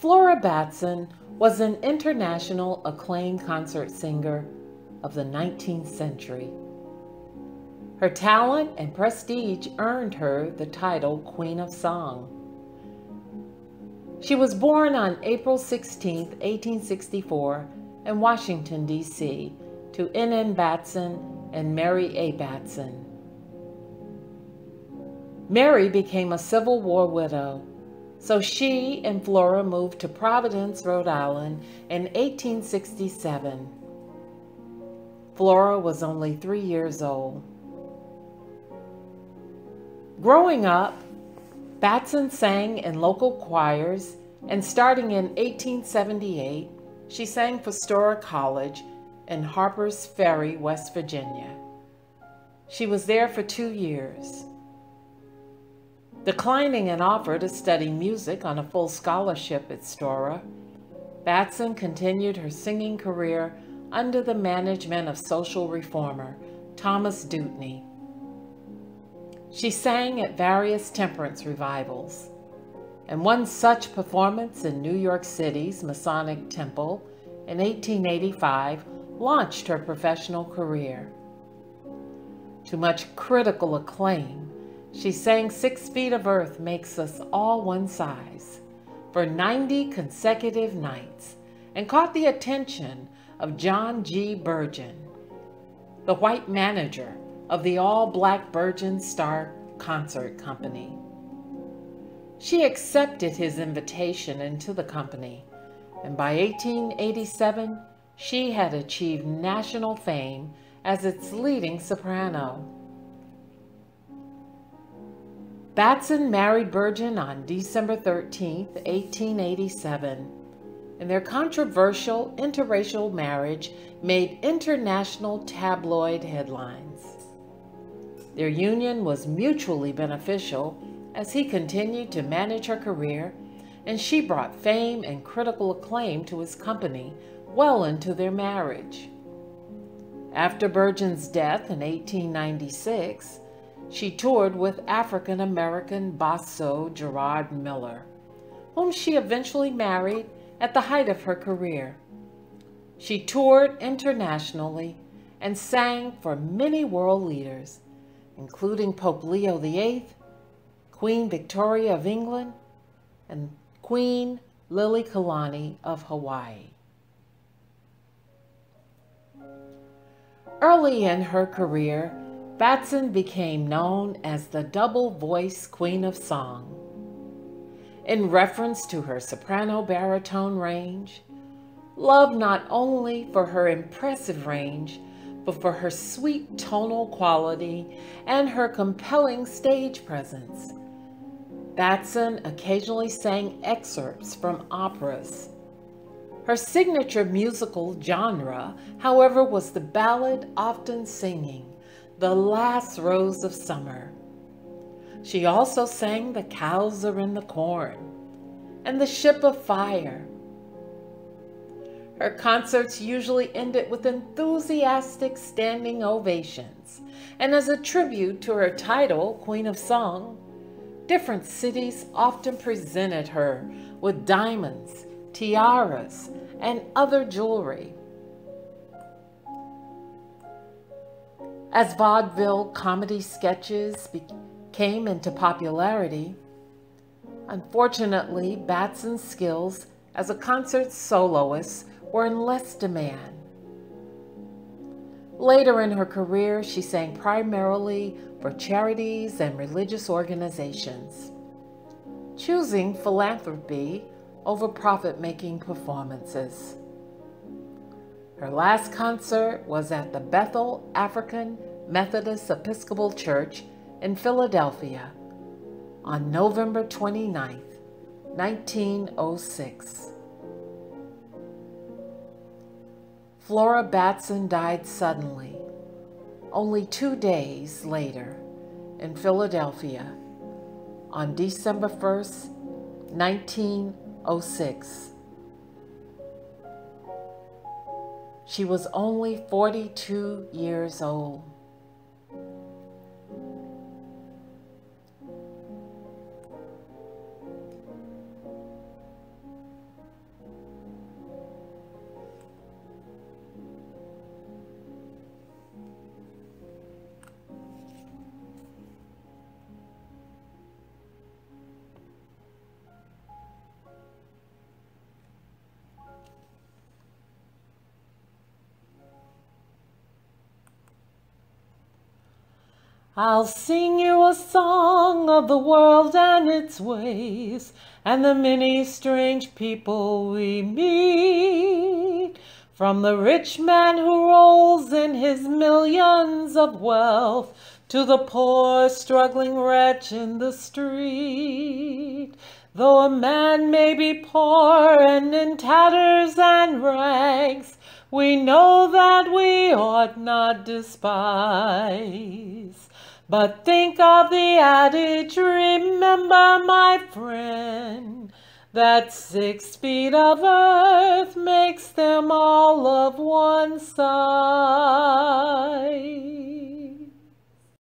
Flora Batson was an international acclaimed concert singer of the 19th century. Her talent and prestige earned her the title Queen of Song. She was born on April 16, 1864, in Washington, D.C., to N.N. Batson and Mary A. Batson. Mary became a Civil War widow so she and Flora moved to Providence, Rhode Island in 1867. Flora was only three years old. Growing up, Batson sang in local choirs, and starting in 1878, she sang for Storer College in Harpers Ferry, West Virginia. She was there for two years. Declining an offer to study music on a full scholarship at Storer, Batson continued her singing career under the management of social reformer Thomas Dewdney. She sang at various temperance revivals, and one such performance in New York City's Masonic Temple in 1885 launched her professional career. To much critical acclaim, she sang Six Feet of Earth Makes Us All One Size for 90 consecutive nights and caught the attention of John G. Bergen, the white manager of the all-black Bergen Star Concert Company. She accepted his invitation into the company, and by 1887, she had achieved national fame as its leading soprano. Batson married Bergen on December 13, 1887, and their controversial interracial marriage made international tabloid headlines. Their union was mutually beneficial as he continued to manage her career, and she brought fame and critical acclaim to his company well into their marriage. After Bergen's death in 1896, she toured with African American basso Gerard Miller, whom she eventually married at the height of her career. She toured internationally and sang for many world leaders, including Pope Leo VIII, Queen Victoria of England, and Queen Liliuokalani of Hawaii. Early in her career, Batson became known as the double voice queen of song. In reference to her soprano baritone range, loved not only for her impressive range, but for her sweet tonal quality and her compelling stage presence. Batson occasionally sang excerpts from operas. Her signature musical genre, however, was the ballad often singing, the last rose of summer. She also sang The Cows Are in the Corn and The Ship of Fire. Her concerts usually ended with enthusiastic standing ovations, and as a tribute to her title, Queen of Song, different cities often presented her with diamonds, tiaras, and other jewelry. As vaudeville comedy sketches came into popularity, unfortunately, Batson's skills as a concert soloist were in less demand. Later in her career, she sang primarily for charities and religious organizations, choosing philanthropy over profit-making performances. Her last concert was at the Bethel African Methodist Episcopal Church in Philadelphia on November 29, 1906. Flora Batson died suddenly, only two days later, in Philadelphia on December 1st, 1906. She was only 42 years old. I'll sing you a song of the world and its ways, and the many strange people we meet. From the rich man who rolls in his millions of wealth to the poor struggling wretch in the street. Though a man may be poor and in tatters and rags, we know that we ought not despise. But think of the adage, remember my friend, that six feet of earth makes them all of one size.